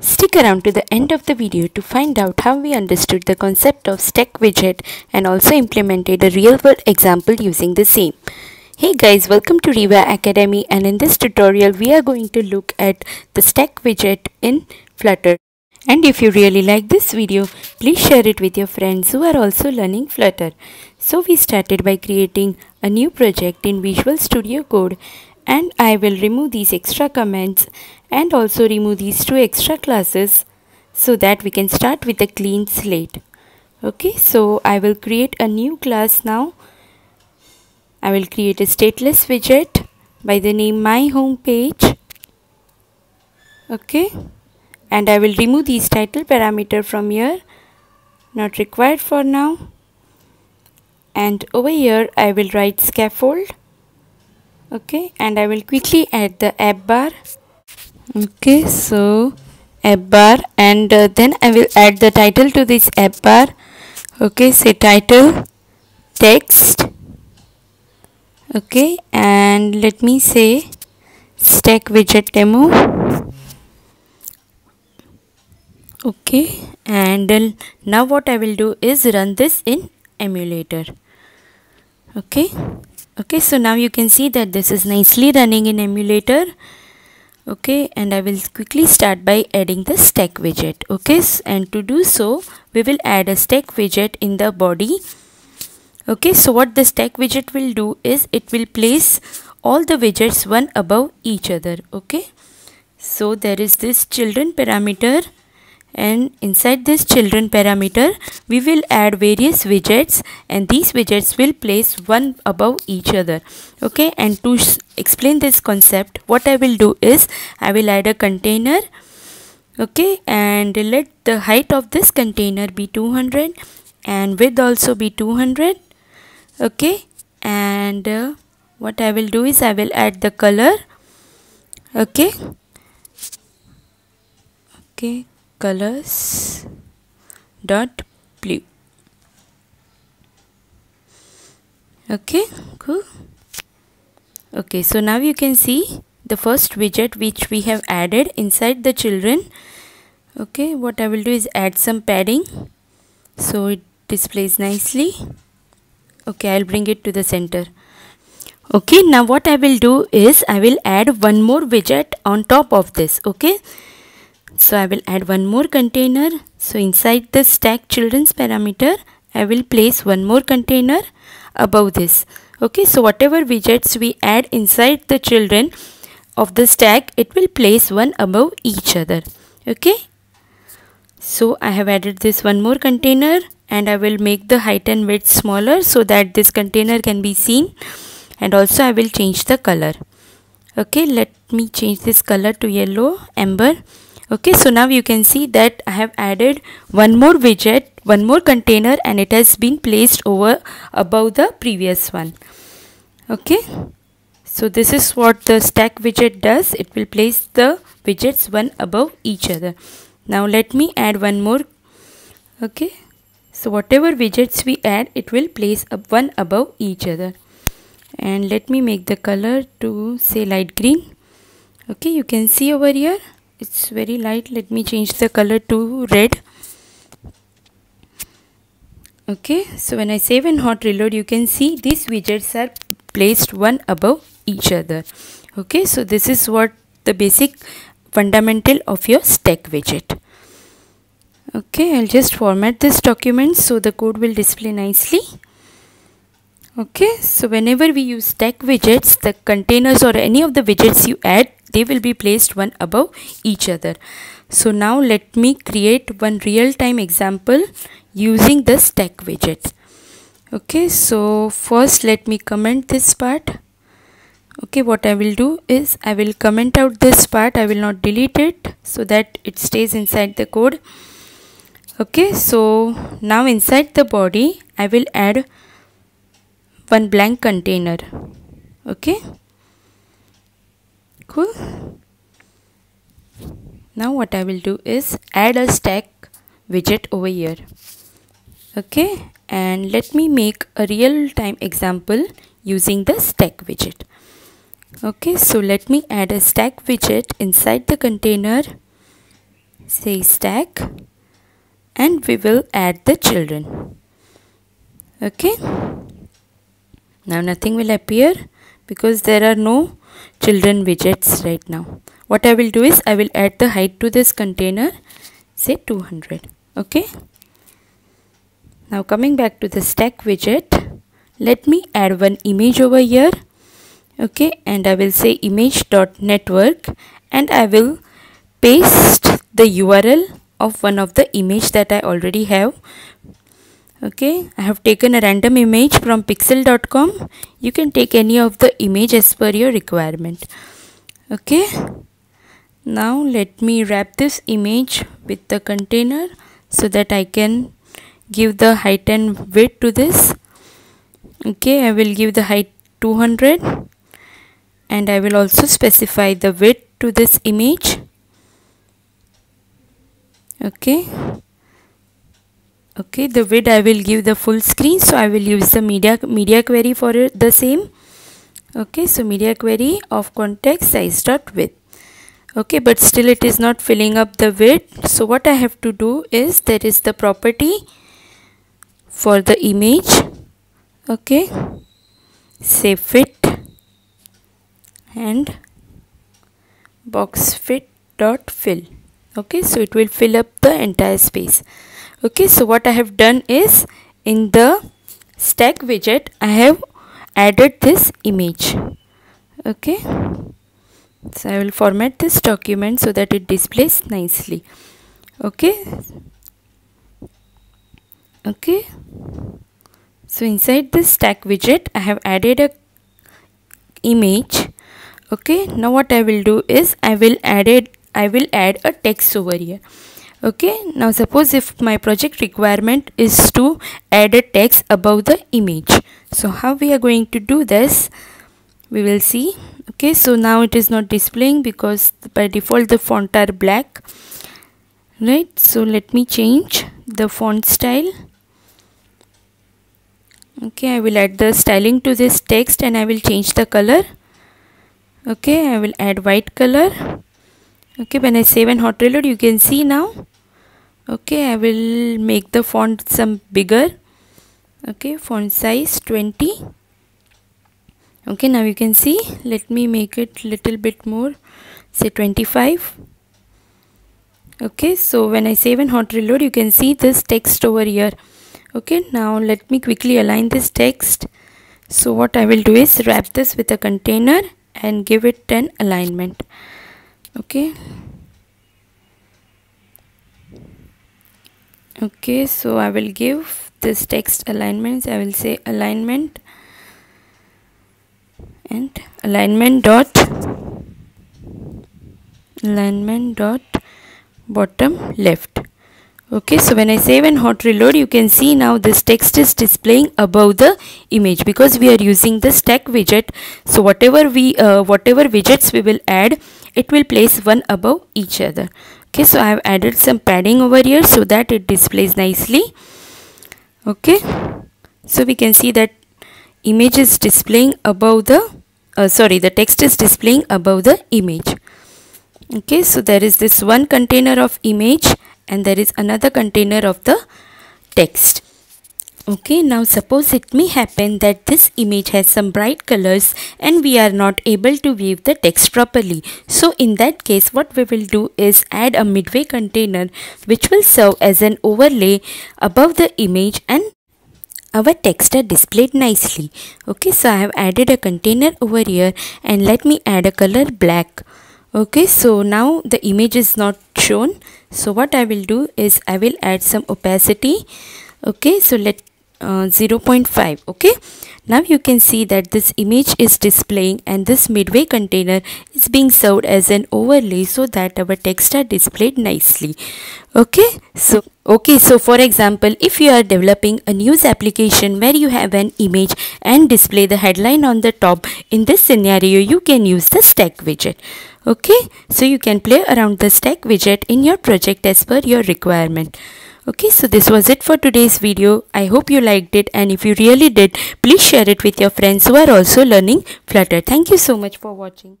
Stick around to the end of the video to find out how we understood the concept of stack widget and also implemented a real world example using the same. Hey guys, welcome to Reeva Academy and in this tutorial we are going to look at the stack widget in Flutter. And if you really like this video, please share it with your friends who are also learning Flutter. So we started by creating a new project in Visual Studio Code and I will remove these extra comments and also remove these two extra classes so that we can start with a clean slate. Okay so I will create a new class now. I will create a stateless widget by the name my home page. Okay and I will remove these title parameter from here. Not required for now. And over here I will write scaffold okay and I will quickly add the app bar. Okay so app bar and uh, then I will add the title to this app bar. Okay say title text. Okay and let me say stack widget demo. Okay and uh, now what I will do is run this in emulator. Okay okay so now you can see that this is nicely running in emulator. Okay and I will quickly start by adding the stack widget. Okay and to do so we will add a stack widget in the body. Okay so what the stack widget will do is it will place all the widgets one above each other. Okay so there is this children parameter and inside this children parameter we will add various widgets and these widgets will place one above each other. Okay? And to explain this concept what I will do is I will add a container. Okay? And let the height of this container be 200 and width also be 200 okay? And uh, what I will do is I will add the color. Okay? Okay colors dot blue okay cool. Okay so now you can see the first widget which we have added inside the children. Okay what I will do is add some padding so it displays nicely. Okay I'll bring it to the center. Okay now what I will do is I will add one more widget on top of this. Okay so I will add one more container. So inside the stack children's parameter I will place one more container above this. Okay so whatever widgets we add inside the children of the stack it will place one above each other. Okay? So I have added this one more container and I will make the height and width smaller so that this container can be seen. And also I will change the color. Okay let me change this color to yellow amber okay so now you can see that I have added one more widget one more container and it has been placed over above the previous one. Okay so this is what the stack widget does. It will place the widgets one above each other. Now let me add one more. Okay so whatever widgets we add it will place up one above each other. And let me make the color to say light green. Okay you can see over here it's very light. Let me change the color to red. Okay so when I save and hot reload you can see these widgets are placed one above each other. Okay so this is what the basic fundamental of your stack widget. Okay I'll just format this document so the code will display nicely. Okay so whenever we use stack widgets the containers or any of the widgets you add they will be placed one above each other. So now let me create one real-time example using the stack widget. Okay so first let me comment this part. Okay what I will do is I will comment out this part. I will not delete it so that it stays inside the code. Okay so now inside the body I will add one blank container. Okay now what I will do is add a stack widget over here. Okay? And let me make a real-time example using the stack widget. Okay? So let me add a stack widget inside the container. Say stack. And we will add the children. Okay? Now nothing will appear because there are no children widgets right now. What I will do is I will add the height to this container say 200 okay? Now coming back to the stack widget let me add one image over here okay? And I will say image dot network and I will paste the URL of one of the image that I already have okay I have taken a random image from pexels.com you can take any of the image as per your requirement. Okay now let me wrap this image with the container so that I can give the height and width to this. Okay I will give the height 200 and I will also specify the width to this image. Okay okay the width I will give the full screen so I will use the media media query for the same. Okay so media query of context size dot width okay but still it is not filling up the width so what I have to do is there is the property for the image. Okay say fit and box fit dot fill. Okay so it will fill up the entire space okay so what I have done is in the stack widget I have added this image. Okay so I will format this document so that it displays nicely. Okay okay so inside this stack widget I have added a image. Okay now what I will do is I will add it I will add a text over here okay now suppose if my project requirement is to add a text above the image. So how we are going to do this? We will see. Okay so now it is not displaying because by default the font are black. Right so let me change the font style. Okay I will add the styling to this text and I will change the color. Okay I will add white color. Okay when I save and hot reload you can see now okay I will make the font some bigger. Okay font size 20 okay now you can see let me make it little bit more say 25 okay so when I save and hot reload you can see this text over here. Okay now let me quickly align this text. So what I will do is wrap this with a container and give it an alignment. Okay okay so I will give this text alignments. I will say alignment and alignment dot alignment dot bottom left. Okay so when I save and hot reload you can see now this text is displaying above the image because we are using the stack widget. So whatever we uh, whatever widgets we will add it will place one above each other okay so I have added some padding over here so that it displays nicely. Okay so we can see that image is displaying above the uh, sorry the text is displaying above the image. Okay so there is this one container of image and there is another container of the text okay now suppose it may happen that this image has some bright colors and we are not able to view the text properly. So in that case what we will do is add a midway container which will serve as an overlay above the image and our text are displayed nicely. Okay so i have added a container over here and let me add a color black. Okay so now the image is not shown. So what I will do is I will add some opacity. Okay so let uh, 0.5 okay? Now you can see that this image is displaying and this midway container is being served as an overlay so that our text are displayed nicely okay? So okay so for example if you are developing a news application where you have an image and display the headline on the top in this scenario you can use the stack widget okay? So you can play around the stack widget in your project as per your requirement okay so this was it for today's video. I hope you liked it. And if you really did please share it with your friends who are also learning flutter. Thank you so much for watching